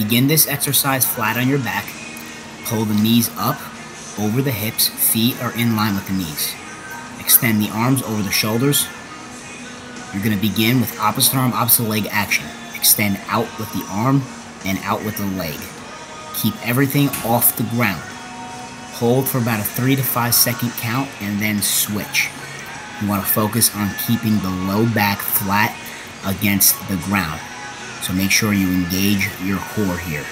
Begin this exercise flat on your back. Pull the knees up over the hips, feet are in line with the knees. Extend the arms over the shoulders. You're going to begin with opposite arm, opposite leg action. Extend out with the arm and out with the leg. Keep everything off the ground. Hold for about a three to five second count and then switch. You want to focus on keeping the low back flat against the ground. So make sure you engage your core here.